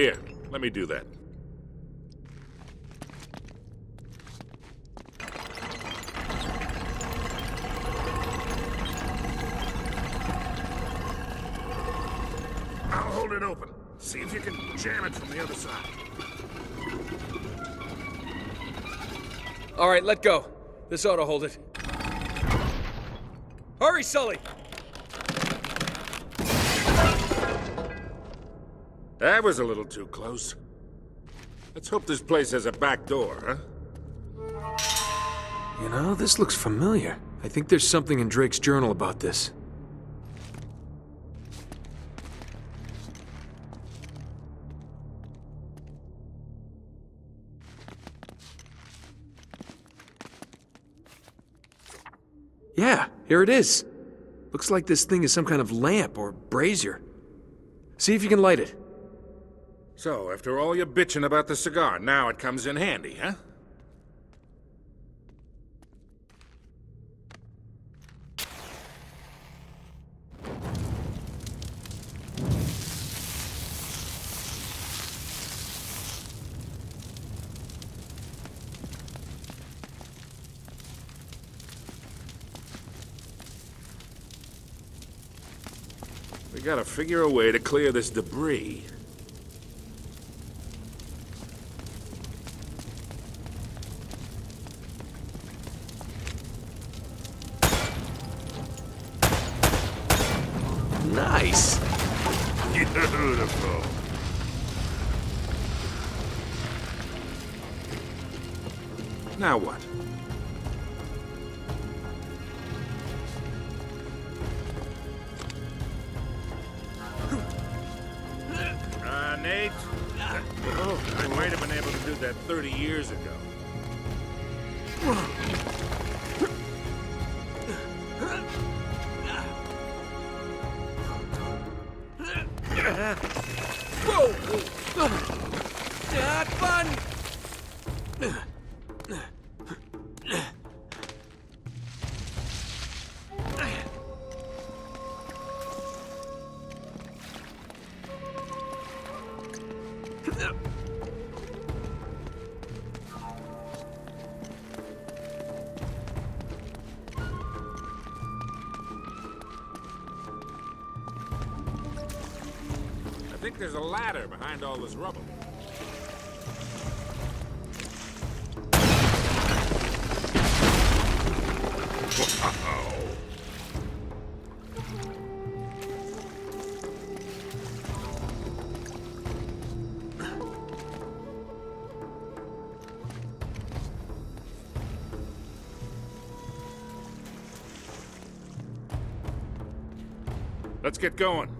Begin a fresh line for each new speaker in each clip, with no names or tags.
Here, let me do that.
All right, let go. This ought to hold it. Hurry, Sully!
That was a little too close. Let's hope this place has a back door, huh?
You know, this looks familiar. I think there's something in Drake's journal about this. Yeah, here it is. Looks like this thing is some kind of lamp or brazier. See if you can light it.
So, after all your bitching about the cigar, now it comes in handy, huh? We gotta figure a way to clear this debris.
Nice.
Beautiful. Now what? Nate? Oh, I might have been able to do that 30 years ago.
Whoa! Fun!
Think there's a ladder behind all this rubble. Let's get going.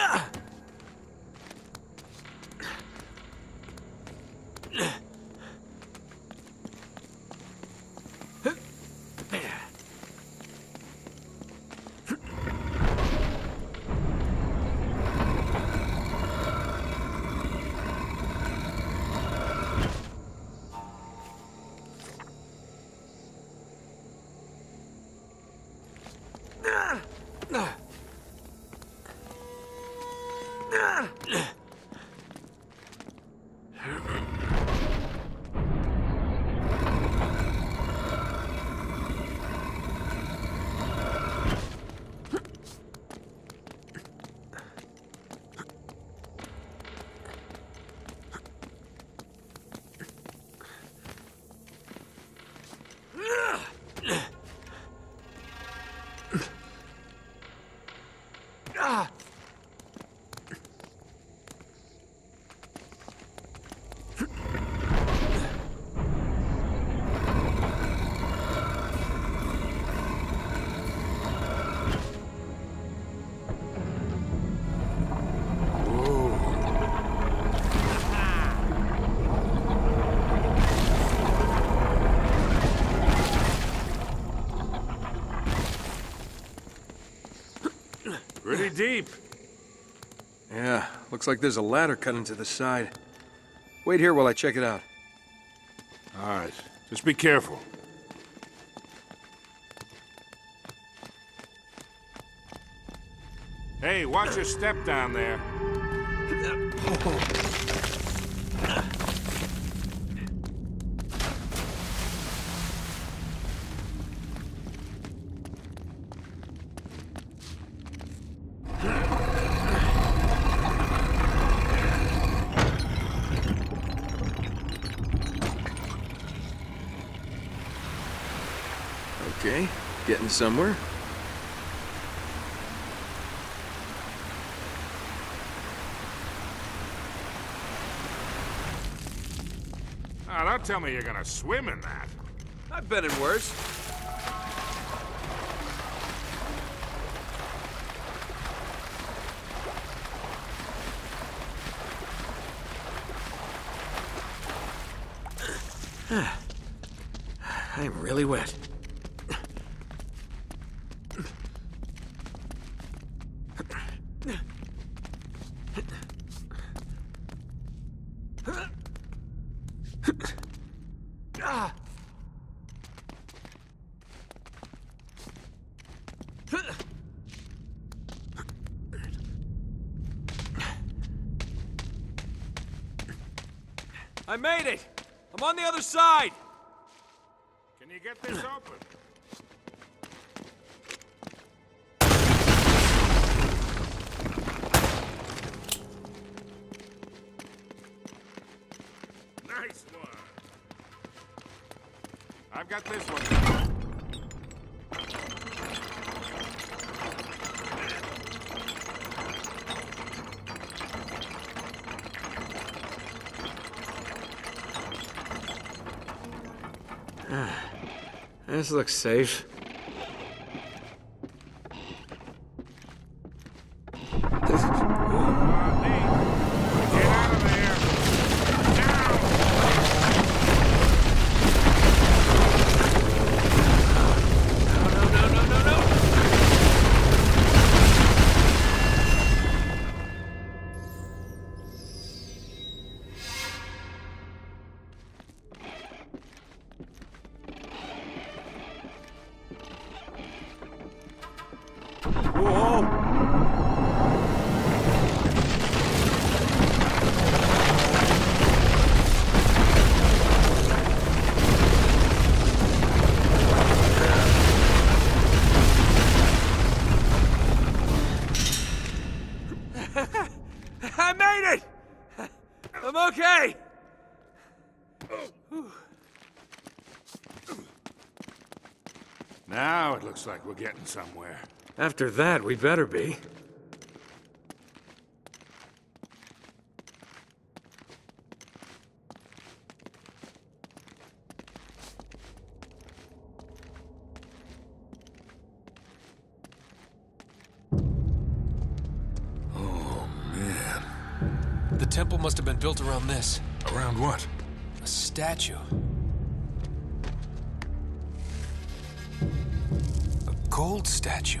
Pretty deep.
Yeah, looks like there's a ladder cut into the side. Wait here while I check it out.
All right, just be careful. Hey, watch your step down there.
Okay, getting somewhere.
Ah, don't tell me you're gonna swim in that.
I've been in worse. I'm really wet. I made it! I'm on the other side!
Got this one. Ah, this
looks safe. I made it! I'm okay!
Now it looks like we're getting somewhere.
After that, we better be.
Oh, man.
The temple must have been built around this.
Around what?
A statue. A gold statue.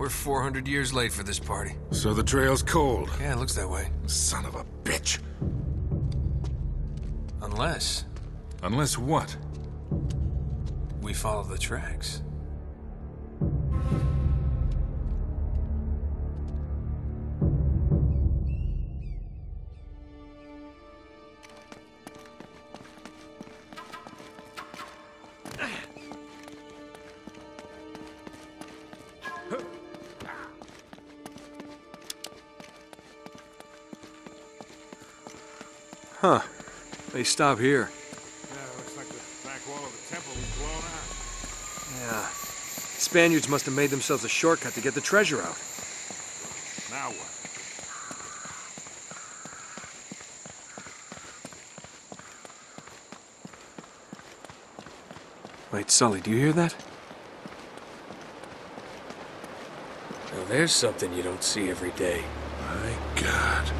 We're 400 years late for this party.
So the trail's cold.
Yeah, it looks that way.
Son of a bitch.
Unless
Unless what?
we follow the tracks. Huh. They stop here.
Yeah, looks like the back wall of the temple was blown out.
Yeah. Spaniards must have made themselves a shortcut to get the treasure out.
Now what?
Wait, Sully, do you hear that? Now there's something you don't see every day.
My God.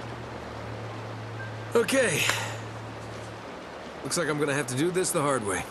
Okay. Looks like I'm gonna have to do this the hard way.